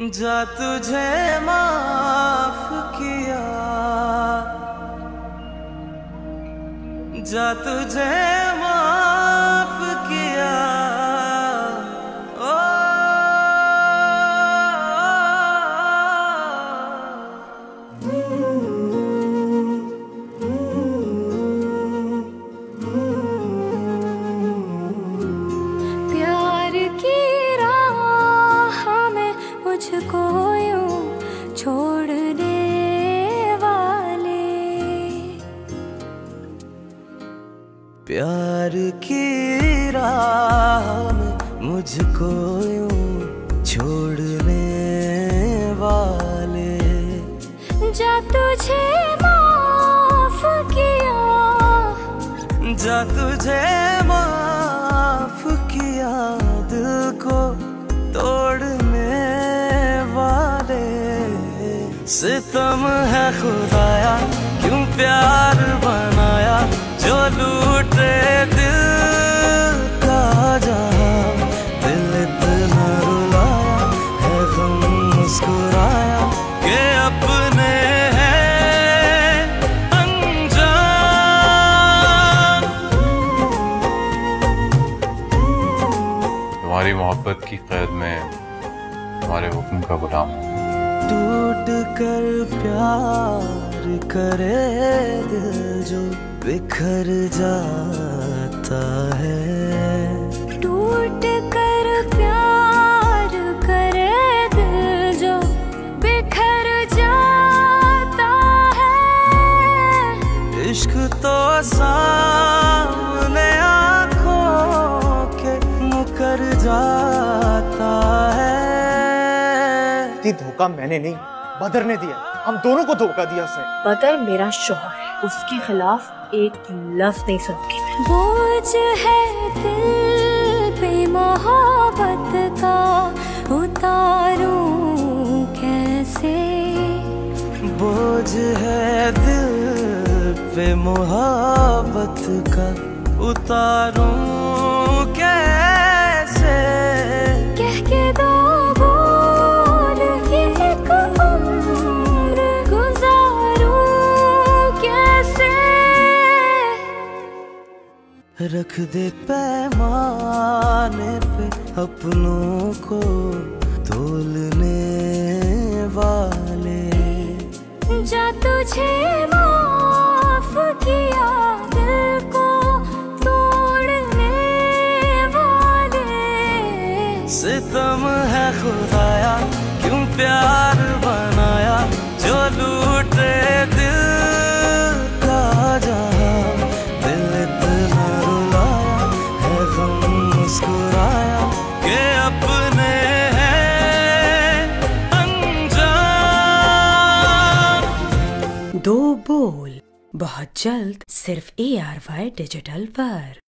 जा तुझे माफ़ किया। जा तुझे माफ़ प्यार की राह में मुझको यूँ छोड़ने वाले। जा तुझे माफ़ किया। जा तुझे माफ़ किया दिल को तोड़ने वाले। सितम है खुदाया क्यों प्यार बनाया? जो लूटे दिल का जहाँ दिल इतना रुलाया है गम मुस्कुराया कि अपने हैं तुम्हारी मोहब्बत की कैद में तुम्हारे हुक्म का गुलाम हूँ। टूट कर प्यार करे दिल जो बिखर जाता है। टूट कर प्यार करे दिल जो बिखर जाता है। इश्क तो सामने आँखों के मुकर जाता है। ये धोखा मैंने नहीं बदर ने दिया। हम दोनों को धोखा दिया उसने। बदर मेरा शोहर है। उसके खिलाफ एक लफ्ज नहीं सुनूँगी मैं। बोझ है दिल पे मोहब्बत का उतारूं कैसे? बोझ है दिल पे मोहब्बत का उतारूं रख दे पैमाने पे अपनों को तोलने वाले। जा तुझे माफ़ किया दिल को तोड़ने वाले। सितम है खुदाया क्यों प्यार बनाया? जो लूटे दिल दो बोल। बहुत जल्द सिर्फ़ ए आर वाई डिजिटल पर।